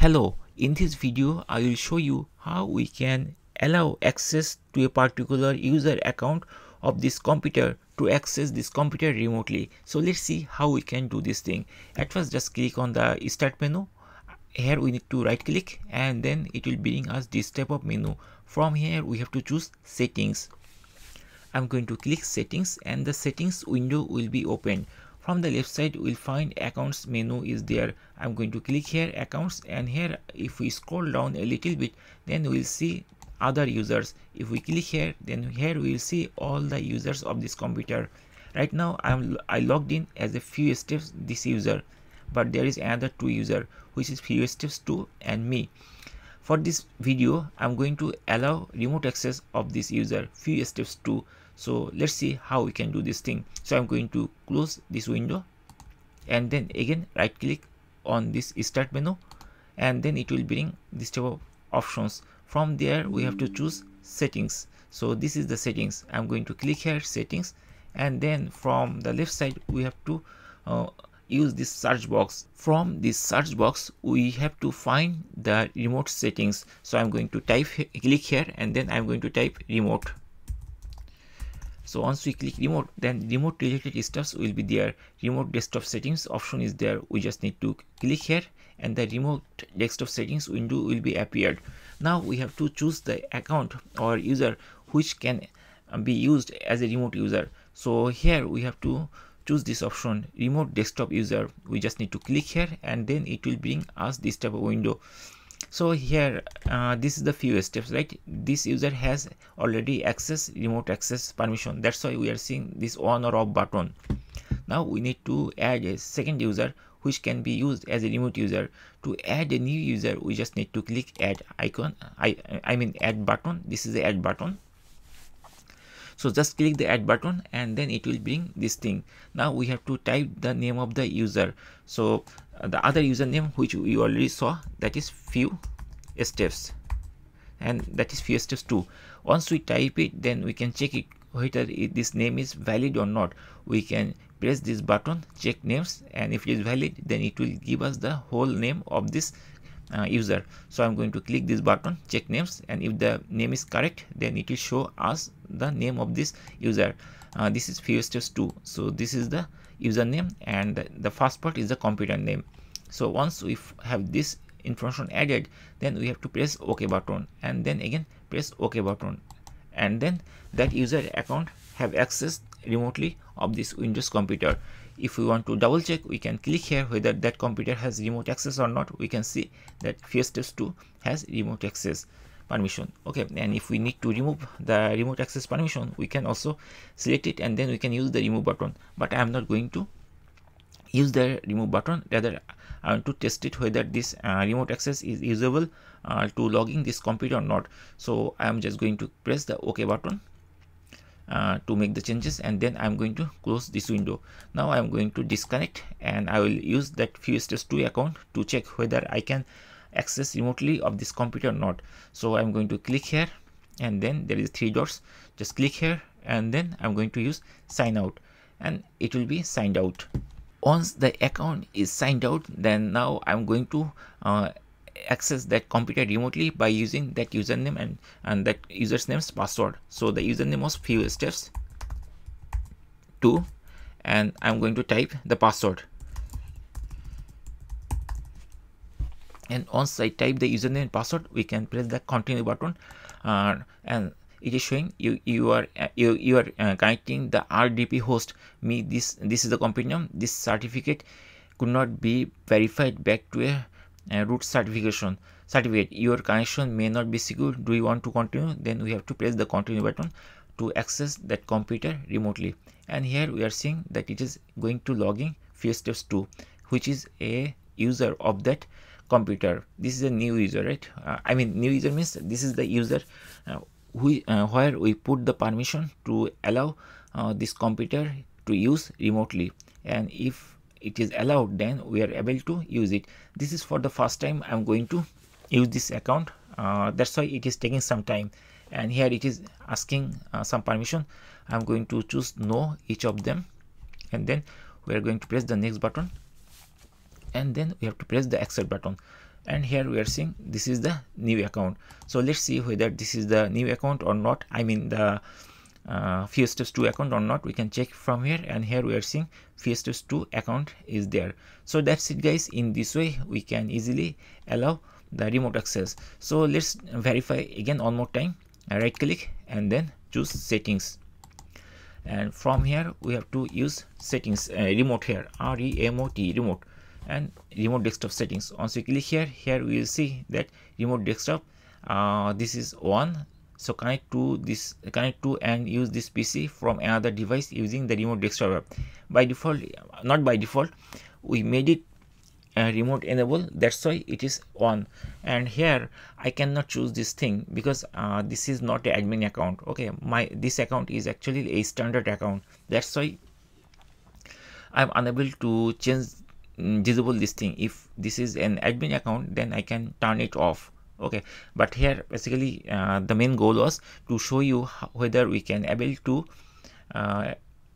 Hello, in this video I will show you how we can allow access to a particular user account of this computer to access this computer remotely. So let's see how we can do this thing. At first just click on the start menu. Here we need to right click and then it will bring us this type of menu. From here we have to choose settings. I'm going to click settings and the settings window will be opened from the left side we'll find accounts menu is there. I'm going to click here accounts and here if we scroll down a little bit then we'll see other users. If we click here then here we'll see all the users of this computer. Right now i'm i logged in as a few steps this user but there is another two user which is few steps 2 and me. For this video i'm going to allow remote access of this user few steps 2 so let's see how we can do this thing. So i'm going to close this window. And then again right click on this start menu. And then it will bring this type of options. From there we have to choose settings. So this is the settings. I'm going to click here settings. And then from the left side we have to uh, use this search box. From this search box we have to find the remote settings. So i'm going to type click here. And then i'm going to type remote so once we click remote then remote related stuffs will be there. Remote desktop settings option is there. We just need to click here and the remote desktop settings window will be appeared. Now we have to choose the account or user which can uh, be used as a remote user. So here we have to choose this option remote desktop user. We just need to click here and then it will bring us this type of window so here uh, this is the few steps right? This user has already access remote access permission. That's why we are seeing this on or off button. Now we need to add a second user which can be used as a remote user. To add a new user we just need to click add icon. I i mean add button. This is the add button. So just click the add button and then it will bring this thing. Now we have to type the name of the user. So the other username which we already saw that is few steps. And that is few steps 2. Once we type it then we can check it whether this name is valid or not. We can press this button check names and if it is valid then it will give us the whole name of this uh, user. So i'm going to click this button check names and if the name is correct then it will show us the name of this user. Uh, this is few steps 2 so this is the username and the first part is the computer name. So once we have this information added then we have to press ok button and then again press ok button. And then that user account have access remotely of this windows computer. If we want to double check we can click here whether that computer has remote access or not. We can see that steps 2 has remote access permission. Okay and if we need to remove the remote access permission we can also select it and then we can use the remove button. But i am not going to use the remove button. Rather i want to test it whether this uh, remote access is usable uh, to logging this computer or not. So i am just going to press the ok button uh, to make the changes and then i'm going to close this window. Now i'm going to disconnect and i will use that steps 2 account to check whether i can access remotely of this computer or not. So i'm going to click here and then there is three dots. Just click here and then i'm going to use sign out. And it will be signed out. Once the account is signed out then now i'm going to uh, access that computer remotely by using that username and and that user's name's password. So the username was few steps 2 and i'm going to type the password and once I type the username and password. We can press the continue button. Uh, and it is showing you you are uh, you, you are uh, connecting the RDP host. Me this this is the computer name. This certificate could not be verified back to a, a root certification. Certificate your connection may not be secure. Do you want to continue? Then we have to press the continue button to access that computer remotely. And here we are seeing that it is going to logging few steps 2 which is a user of that computer. This is a new user right? Uh, i mean new user means this is the user uh, who, uh, where we put the permission to allow uh, this computer to use remotely. And if it is allowed then we are able to use it. This is for the first time i'm going to use this account. Uh, that's why it is taking some time. And here it is asking uh, some permission. I'm going to choose no each of them. And then we are going to press the next button and then we have to press the accept button. And here we are seeing this is the new account. So let's see whether this is the new account or not. I mean the uh, few steps 2 account or not we can check from here. And here we are seeing few steps 2 account is there. So that's it guys. In this way we can easily allow the remote access. So let's verify again one more time. Right click and then choose settings. And from here we have to use settings uh, remote here. R-e-m-o-t remote and remote desktop settings. Once we click here here we will see that remote desktop uh, this is one. So connect to this connect to and use this pc from another device using the remote desktop app. By default not by default we made it uh, remote enable. That's why it is on. And here i cannot choose this thing because uh, this is not an admin account. Okay my this account is actually a standard account. That's why i'm unable to change disable this thing. If this is an admin account then i can turn it off. Okay. But here basically uh, the main goal was to show you whether we can able to uh,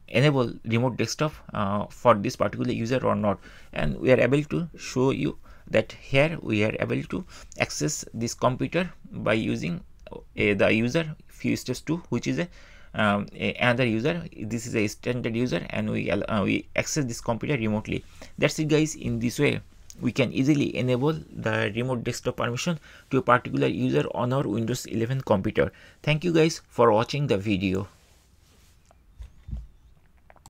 enable remote desktop uh, for this particular user or not. And we are able to show you that here we are able to access this computer by using uh, the user few steps 2 which is a, um, another user. This is a standard user and we uh, we access this computer remotely. That's it guys in this way. We can easily enable the remote desktop permission to a particular user on our windows 11 computer. Thank you guys for watching the video